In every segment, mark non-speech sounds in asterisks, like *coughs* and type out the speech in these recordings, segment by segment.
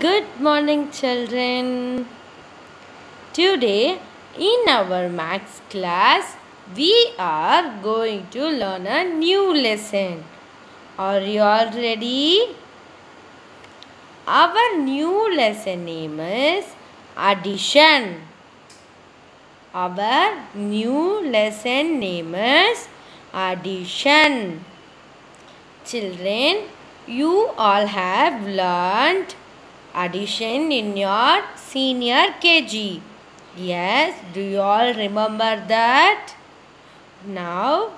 Good morning, children. Today, in our maths class, we are going to learn a new lesson. Are you all ready? Our new lesson name is addition. Our new lesson name is addition. Children, you all have learned addition in your senior KG. Yes, do you all remember that? Now,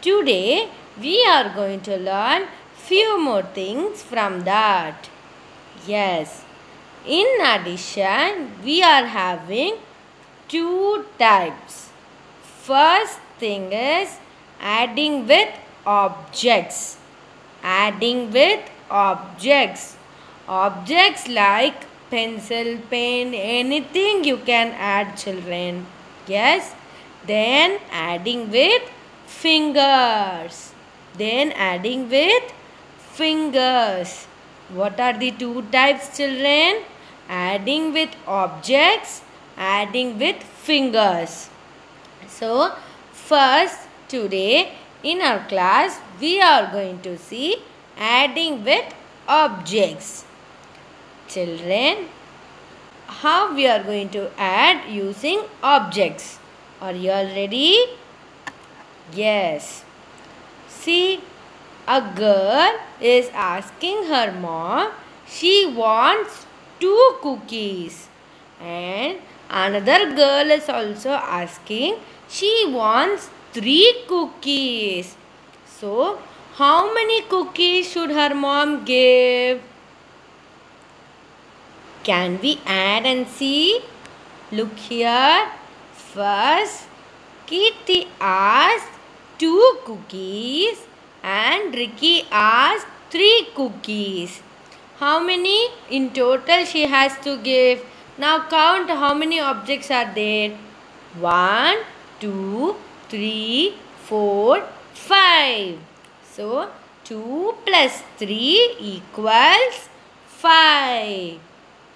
today we are going to learn few more things from that. Yes, in addition, we are having two types. First thing is adding with objects. Adding with objects. Objects like pencil, pen, anything you can add children. Yes. Then adding with fingers. Then adding with fingers. What are the two types children? Adding with objects, adding with fingers. So, first today in our class we are going to see adding with objects. Children, how we are going to add using objects. Are you all ready? Yes. See, a girl is asking her mom, she wants two cookies. And another girl is also asking, she wants three cookies. So, how many cookies should her mom give? Can we add and see? Look here. First, Kitty asked two cookies and Ricky asked three cookies. How many in total she has to give? Now count how many objects are there. One, two, three, four, five. So 2 plus 3 equals 5.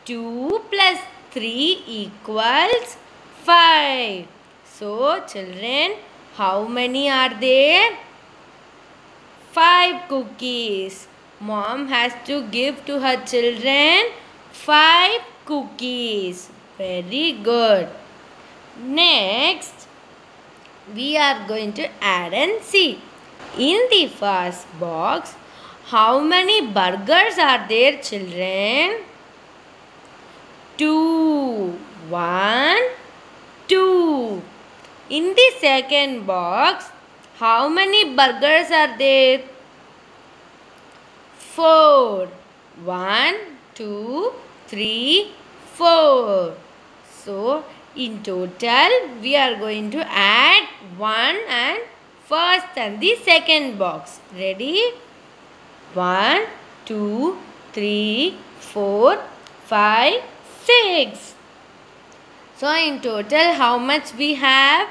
2 plus 3 equals 5. So children, how many are there? 5 cookies. Mom has to give to her children 5 cookies. Very good. Next, we are going to add and see. In the first box, how many burgers are there children? Two. One, two. In the second box, how many burgers are there? Four. One, two, three, four. So, in total, we are going to add one and first and the second box. Ready? One, two, three, four, five, six. So, in total, how much we have?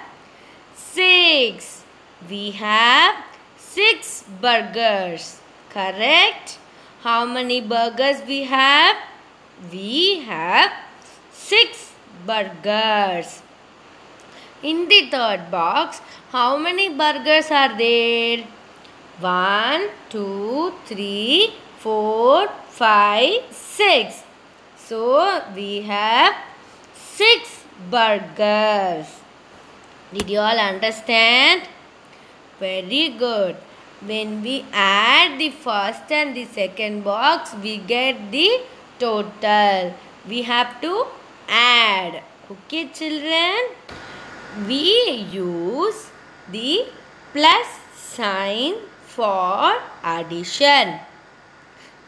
Six. We have six burgers. Correct? How many burgers we have? We have six burgers. In the third box, how many burgers are there? One, two, three, four, five, six. So, we have six burgers. Did you all understand? Very good. When we add the first and the second box, we get the total. We have to add. Okay, children? We use the plus sign for addition.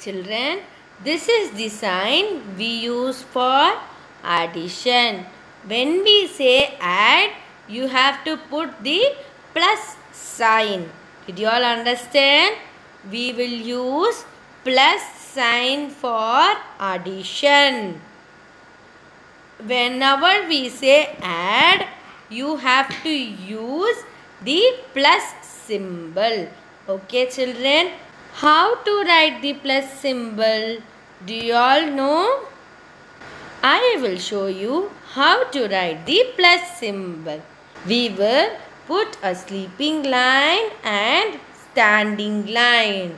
Children, this is the sign we use for addition. When we say add, you have to put the plus sign. Did you all understand? We will use plus sign for addition. Whenever we say add, you have to use the plus symbol. Okay children? How to write the plus symbol? Do you all know? I will show you how to write the plus symbol. We will put a sleeping line and standing line.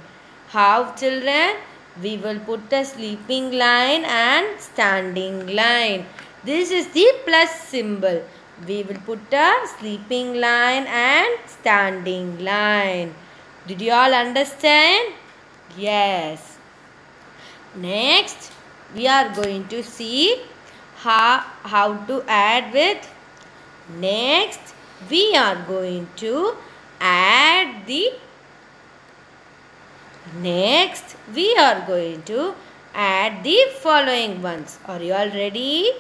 How children? We will put a sleeping line and standing line. This is the plus symbol. We will put a sleeping line and standing line. Did you all understand? Yes. Next, we are going to see how, how to add with. Next, we are going to add the Next, we are going to add the following ones. Are you all ready?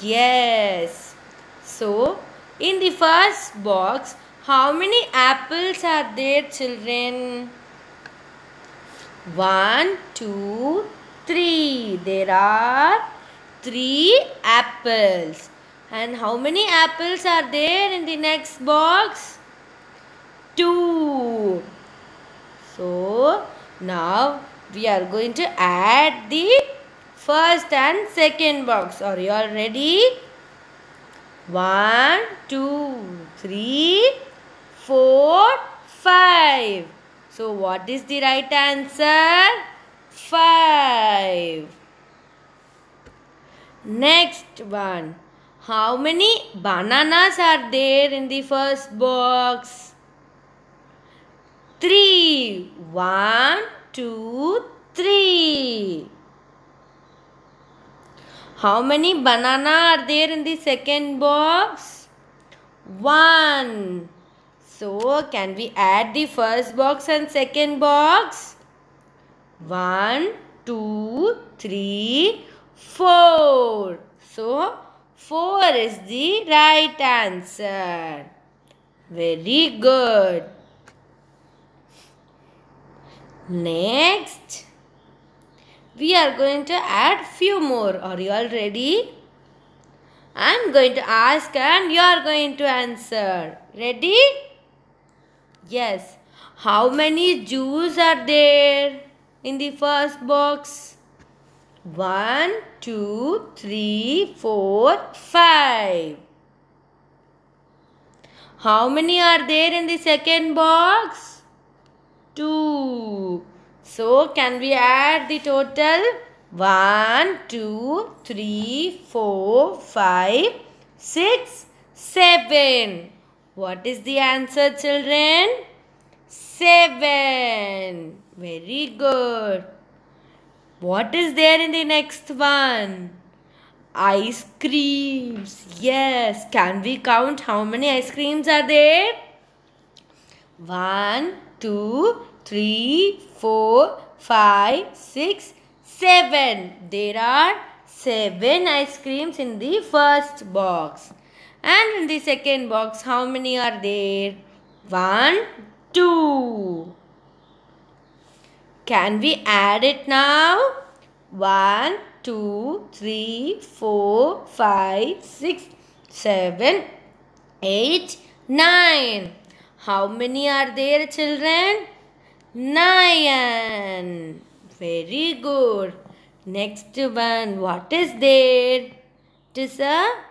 Yes. So, in the first box, how many apples are there children? One, two, three. There are three apples. And how many apples are there in the next box? Two. So, now we are going to add the first and second box. Are you all ready? One, two, three, four, five. So, what is the right answer? Five. Next one. How many bananas are there in the first box? three. One, two, three. How many banana are there in the second box? One. So, can we add the first box and second box? One, two, three, four. So, four is the right answer. Very good. Next, we are going to add few more. Are you all ready? I am going to ask and you are going to answer. Ready? Yes. How many Jews are there in the first box? One, two, three, four, five. How many are there in the second box? 2. So, can we add the total? One, two, three, four, five, six, seven. 2, 3, 4, 5, 6, 7. What is the answer children? 7. Very good. What is there in the next one? Ice creams. Yes. Can we count how many ice creams are there? One, two, three, four, five, six, seven. There are seven ice creams in the first box. And in the second box, how many are there? One, two. Can we add it now? One, two, three, four, five, six, seven, eight, nine. How many are there children? Nine. Very good. Next one. What is there? It is a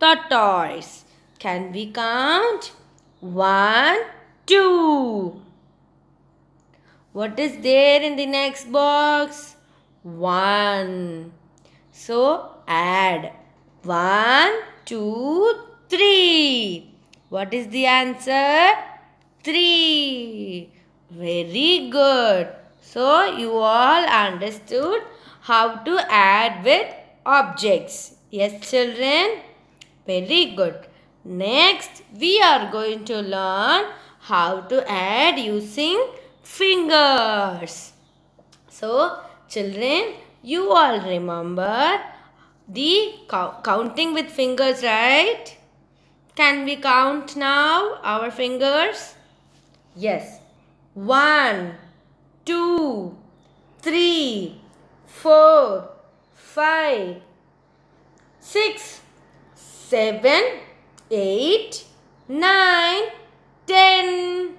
tortoise. Can we count? One, two. What is there in the next box? One. So add. One, two, three. What is the answer? Three. Very good. So you all understood how to add with objects. Yes children? Very good. Next we are going to learn how to add using fingers. So children you all remember the counting with fingers right? Can we count now our fingers? Yes one, two, three, four, five, six, seven, eight, nine, ten.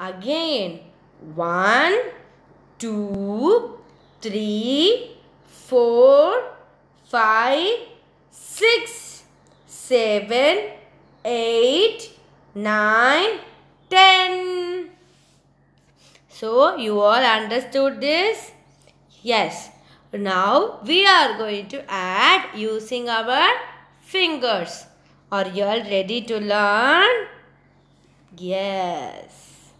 Again, one, two, three, four, five, six, seven, eight, nine, ten. So you all understood this? Yes. Now we are going to add using our fingers. Are you all ready to learn? Yes.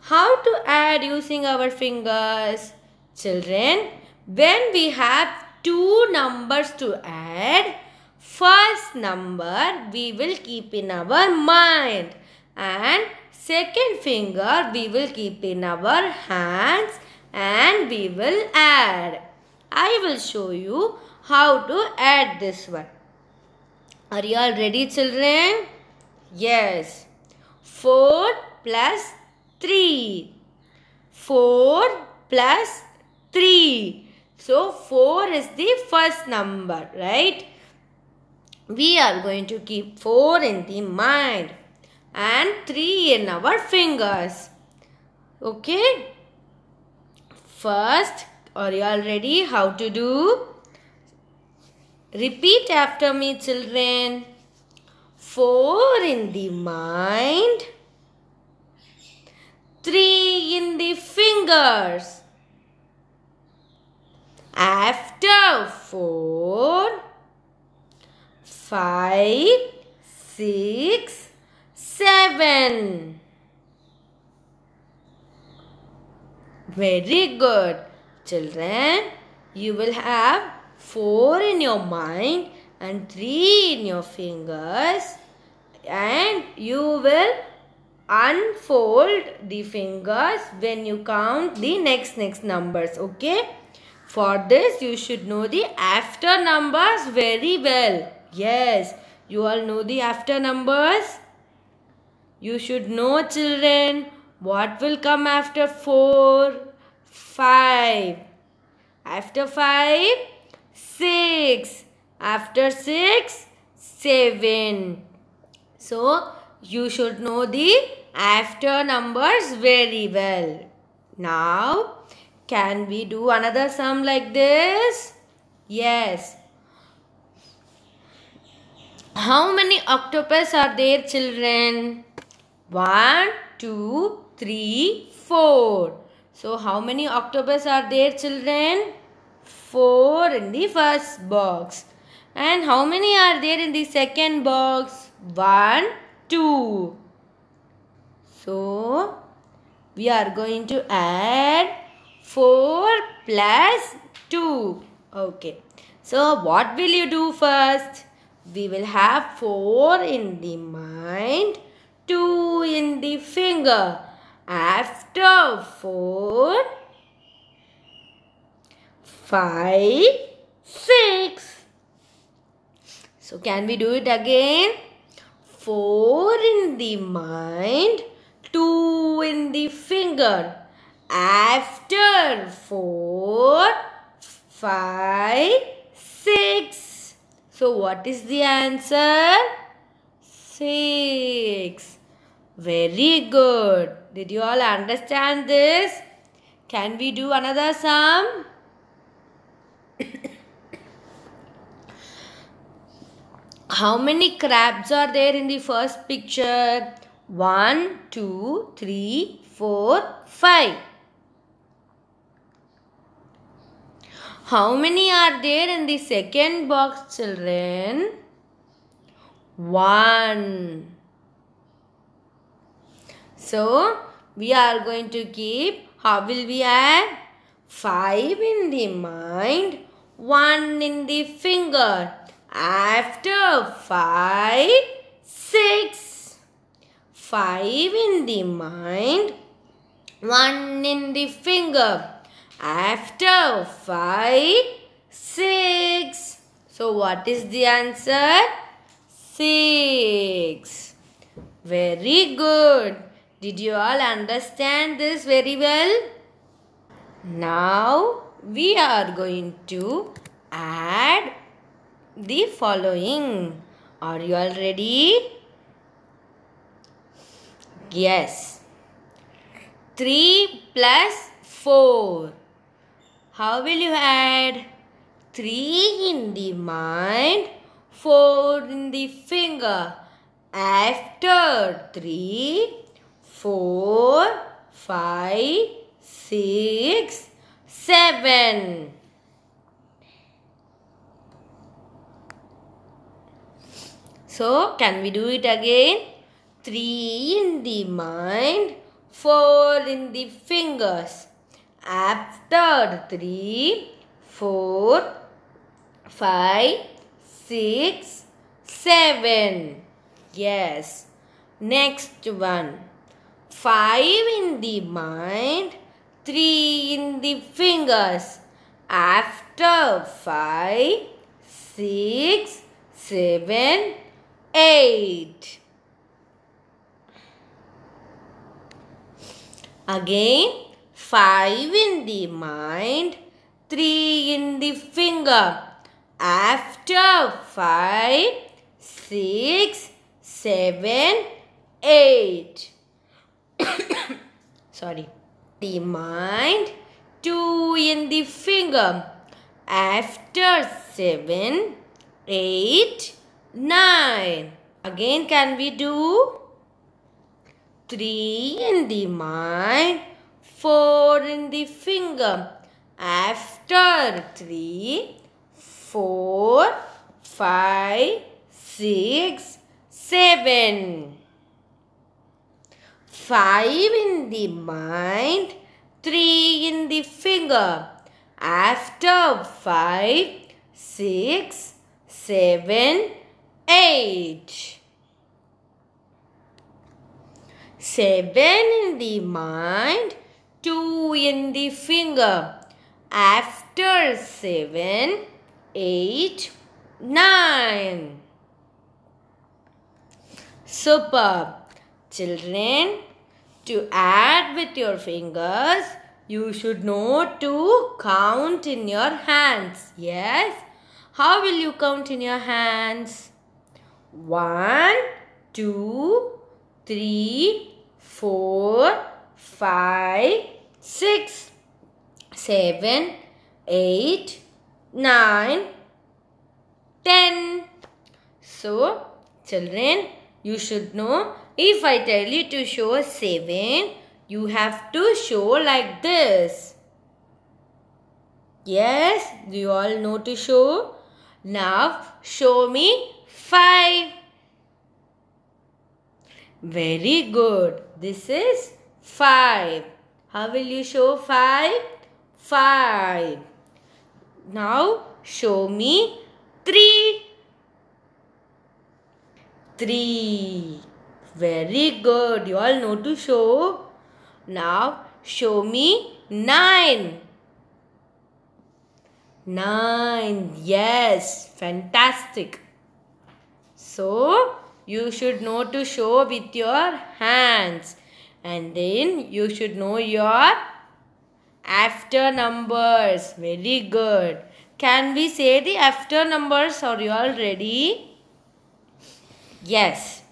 How to add using our fingers? Children, when we have two numbers to add, first number we will keep in our mind and second finger we will keep in our hands and we will add. I will show you how to add this one. Are you all ready children? Yes. 4 plus 3. 4 plus 3. So 4 is the first number, right? We are going to keep 4 in the mind and 3 in our fingers. Okay? First, are you all ready how to do? Repeat after me children. 4 in the mind. 3 in the fingers. After 4, 5, 6, 7. Very good. Children, you will have 4 in your mind and 3 in your fingers. And you will unfold the fingers when you count the next next numbers okay? For this you should know the after numbers very well. Yes you all know the after numbers. You should know children what will come after 4 5 after 5 6 after 6 7 so you should know the after numbers very well. Now, can we do another sum like this? Yes. How many octopus are there children? One, two, three, four. So how many octopus are there children? Four in the first box. And how many are there in the second box? One, two. So, we are going to add 4 plus 2. Okay. So, what will you do first? We will have 4 in the mind, 2 in the finger. After 4, 5, 6. So, can we do it again? 4 in the mind, 2 in the finger. After four, five, six. So, what is the answer? 6. Very good. Did you all understand this? Can we do another sum? How many crabs are there in the first picture? One, two, three, four, five. How many are there in the second box, children? One. So, we are going to keep, how will we add? Five in the mind, one in the finger. After five, six. Five in the mind, one in the finger. After five, six. So what is the answer? Six. Very good. Did you all understand this very well? Now we are going to add the following. Are you all ready? Yes. 3 plus 4. How will you add? 3 in the mind, 4 in the finger. After 3, 4, 5, 6, 7. So, can we do it again? 3 in the mind, 4 in the fingers. After 3, 4, 5, 6, 7. Yes. Next one. 5 in the mind, 3 in the fingers. After 5, 6, 7, 8. Again, 5 in the mind, 3 in the finger. After 5, 6, 7, 8. *coughs* Sorry. The mind, 2 in the finger. After 7, 8, 9. Again can we do? 3 in the mind, 4 in the finger. After 3, 4, 5, 6, 7. 5 in the mind, 3 in the finger. After 5, 6, 7, 8. 7 in the mind, 2 in the finger. After 7, 8, 9. Superb. Children, to add with your fingers, you should know to count in your hands. Yes? How will you count in your hands? One, two, three, four, five, six, seven, eight, nine, ten. So, children, you should know if I tell you to show 7, you have to show like this. Yes, do you all know to show? Now, show me 5. Very good. This is 5. How will you show 5? 5. Now, show me 3. 3. Very good. You all know to show. Now, show me 9. 9. Yes. Fantastic. So, you should know to show with your hands. And then you should know your after numbers. Very good. Can we say the after numbers? Are you all ready? Yes.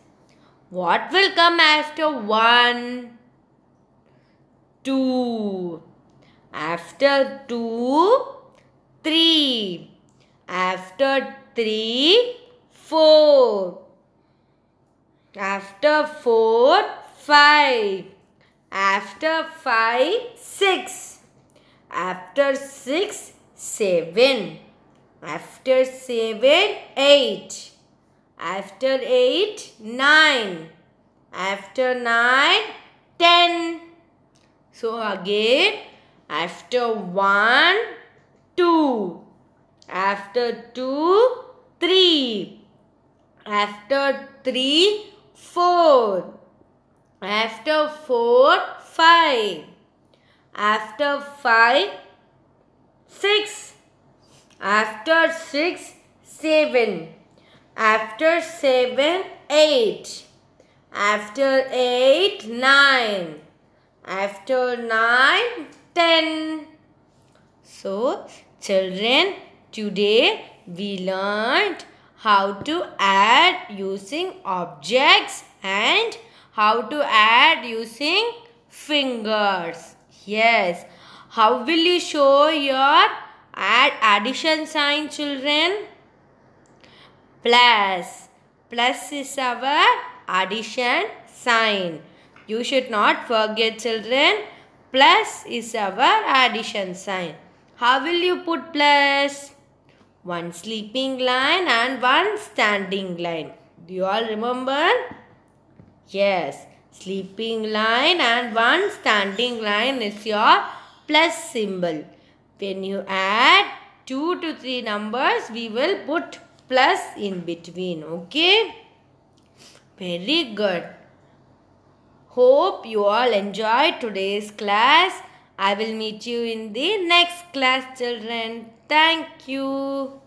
What will come after 1? 2. After 2, 3. After 3, 4. After 4, 5. After 5, 6. After 6, 7. After 7, 8. After 8, 9. After 9, 10. So again, after 1, 2. After 2, 3. After 3, 4. After 4, 5. After 5, 6. After 6, 7. After 7, 8. After 8, 9. After 9, 10. So, children, today we learned how to add using objects and how to add using fingers. Yes. How will you show your add addition sign children? Plus. Plus is our addition sign. You should not forget children. Plus is our addition sign. How will you put plus? One sleeping line and one standing line. Do you all remember? Yes. Sleeping line and one standing line is your plus symbol. When you add 2 to 3 numbers, we will put plus in between. Okay? Very good. Hope you all enjoyed today's class. I will meet you in the next class children. Thank you.